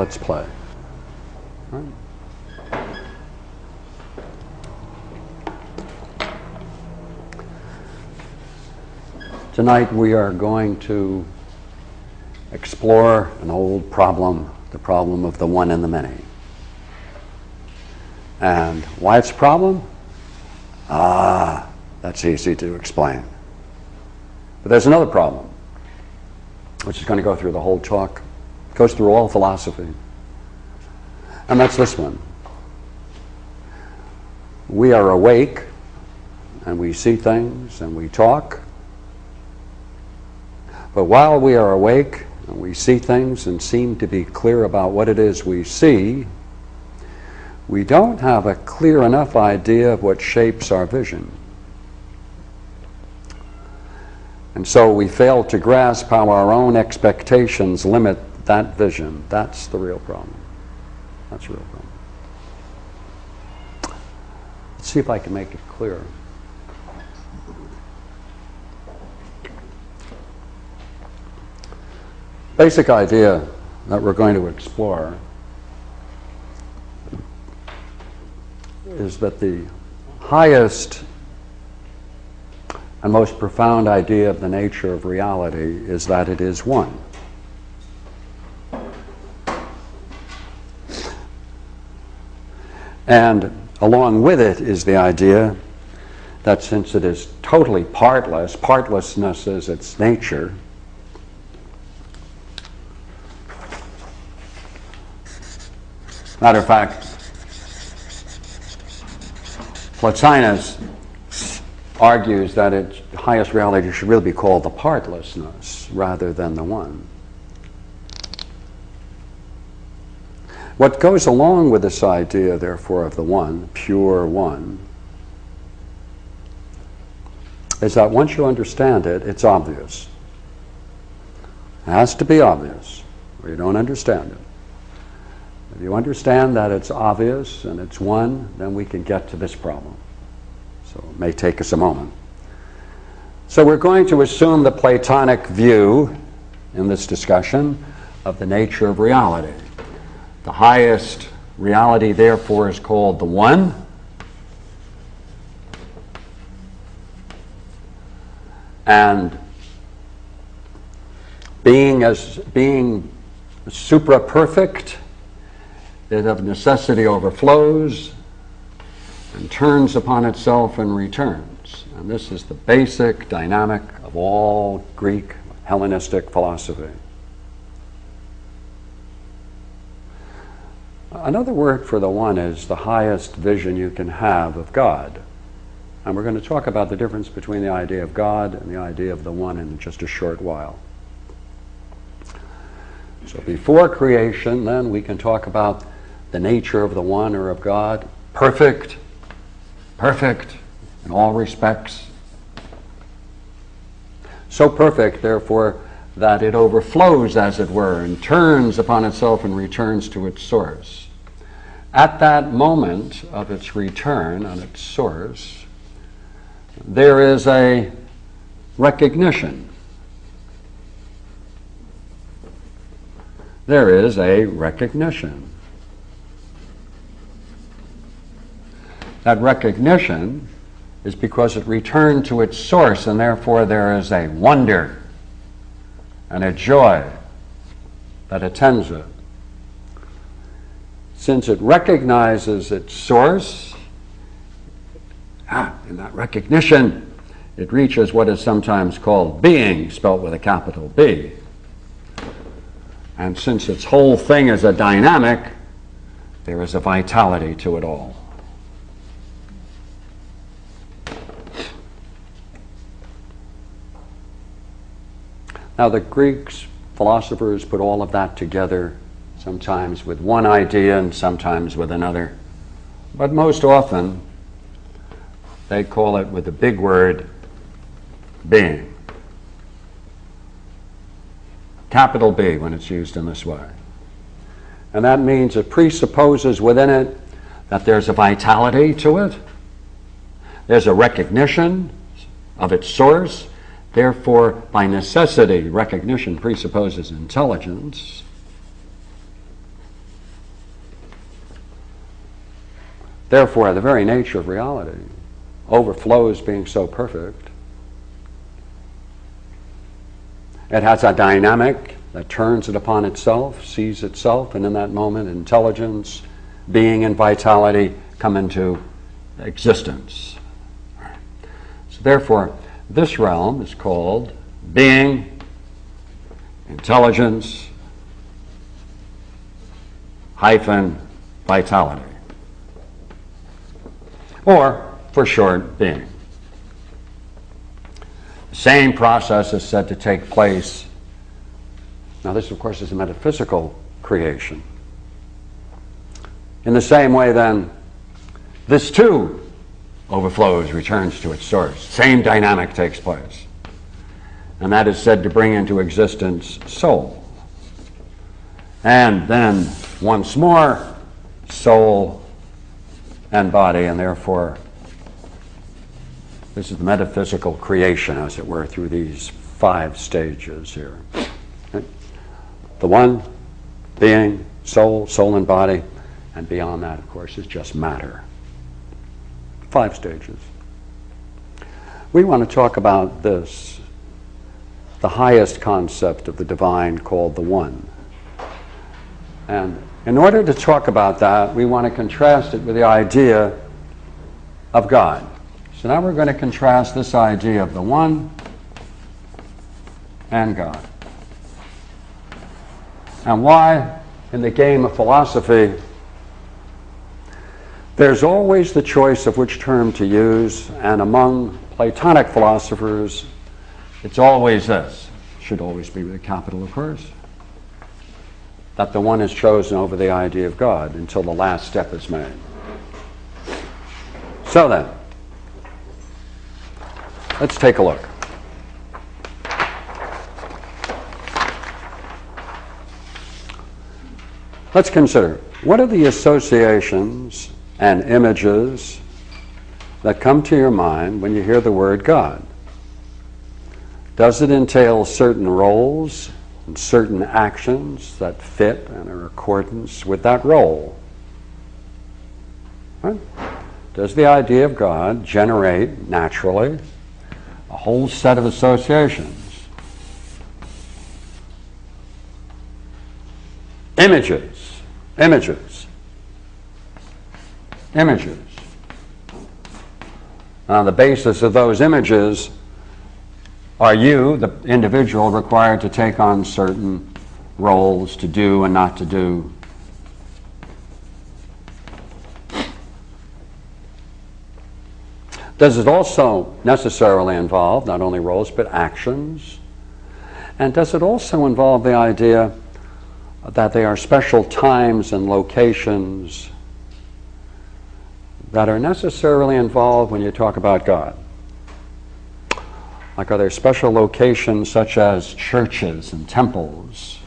Let's play. Tonight we are going to explore an old problem, the problem of the one and the many. And why it's a problem? Ah, that's easy to explain. But there's another problem, which is going to go through the whole talk, goes through all philosophy. And that's this one. We are awake and we see things and we talk. But while we are awake and we see things and seem to be clear about what it is we see, we don't have a clear enough idea of what shapes our vision. And so we fail to grasp how our own expectations limit that vision. That's the real problem. That's the real problem. Let's see if I can make it clear. Basic idea that we're going to explore is that the highest and most profound idea of the nature of reality is that it is one. And along with it is the idea that since it is totally partless, partlessness is its nature. Matter of fact, Plotinus argues that its highest reality should really be called the partlessness rather than the one. What goes along with this idea, therefore, of the one, pure one, is that once you understand it, it's obvious. It has to be obvious, or you don't understand it. If you understand that it's obvious and it's one, then we can get to this problem. So it may take us a moment. So we're going to assume the Platonic view in this discussion of the nature of reality. The highest reality, therefore, is called the One. And being as being supra perfect, it of necessity overflows and turns upon itself and returns. And this is the basic dynamic of all Greek Hellenistic philosophy. Another word for the one is the highest vision you can have of God. And we're going to talk about the difference between the idea of God and the idea of the one in just a short while. So before creation, then, we can talk about the nature of the one or of God. Perfect, perfect in all respects. So perfect, therefore, that it overflows, as it were, and turns upon itself and returns to its source. At that moment of its return on its source, there is a recognition. There is a recognition. That recognition is because it returned to its source, and therefore there is a wonder and a joy that attends it. Since it recognizes its source, ah, in that recognition, it reaches what is sometimes called being, spelt with a capital B. And since its whole thing is a dynamic, there is a vitality to it all. Now, the Greeks, philosophers, put all of that together, sometimes with one idea and sometimes with another. But most often, they call it with the big word being. Capital B when it's used in this way. And that means it presupposes within it that there's a vitality to it, there's a recognition of its source, Therefore, by necessity, recognition presupposes intelligence. Therefore, the very nature of reality overflows being so perfect. It has a dynamic that turns it upon itself, sees itself, and in that moment, intelligence, being, and vitality come into existence. So, therefore, this realm is called being, intelligence, hyphen, vitality. Or, for short, being. The same process is said to take place. Now, this, of course, is a metaphysical creation. In the same way, then, this too overflows, returns to its source. Same dynamic takes place. And that is said to bring into existence soul. And then, once more, soul and body, and therefore, this is the metaphysical creation, as it were, through these five stages here. The one being soul, soul and body, and beyond that, of course, is just matter. Five stages. We want to talk about this, the highest concept of the divine called the One. And in order to talk about that, we want to contrast it with the idea of God. So now we're going to contrast this idea of the One and God. And why, in the game of philosophy, there's always the choice of which term to use, and among Platonic philosophers, it's always this. Should always be with a capital, of course. That the one is chosen over the idea of God until the last step is made. So then, let's take a look. Let's consider what are the associations and images that come to your mind when you hear the word God? Does it entail certain roles and certain actions that fit and are in accordance with that role? Right? Does the idea of God generate naturally a whole set of associations? Images, images images. And On the basis of those images, are you, the individual, required to take on certain roles to do and not to do? Does it also necessarily involve not only roles but actions? And does it also involve the idea that they are special times and locations that are necessarily involved when you talk about God. Like, are there special locations such as churches and temples?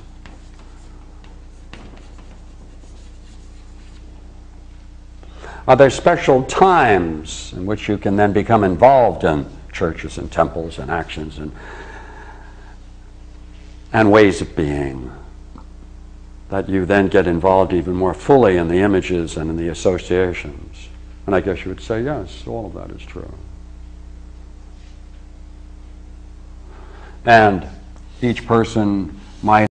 Are there special times in which you can then become involved in churches and temples and actions and, and ways of being? That you then get involved even more fully in the images and in the associations. And I guess you would say, yes, all of that is true. And each person might